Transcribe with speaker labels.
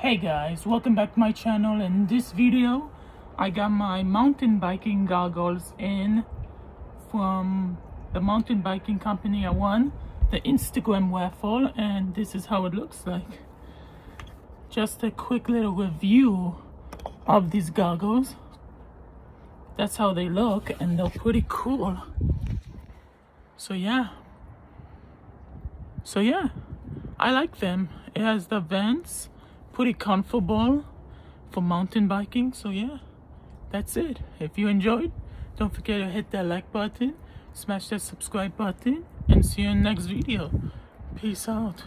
Speaker 1: Hey guys, welcome back to my channel. In this video, I got my mountain biking goggles in from the mountain biking company I won the Instagram raffle and this is how it looks like. Just a quick little review of these goggles. That's how they look and they're pretty cool. So yeah. So yeah, I like them. It has the vents pretty comfortable for mountain biking so yeah that's it. If you enjoyed don't forget to hit that like button smash that subscribe button and see you in the next video. Peace out